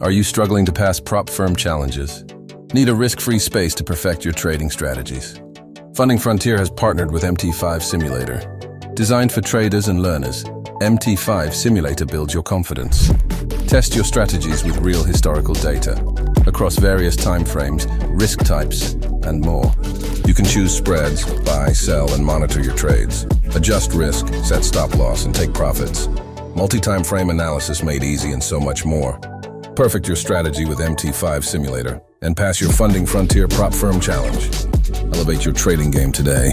Are you struggling to pass prop firm challenges? Need a risk-free space to perfect your trading strategies? Funding Frontier has partnered with MT5 Simulator. Designed for traders and learners, MT5 Simulator builds your confidence. Test your strategies with real historical data across various timeframes, risk types, and more. You can choose spreads, buy, sell, and monitor your trades. Adjust risk, set stop loss, and take profits. Multi-time frame analysis made easy and so much more. Perfect your strategy with MT5 Simulator and pass your Funding Frontier Prop Firm Challenge. Elevate your trading game today.